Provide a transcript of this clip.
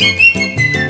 Música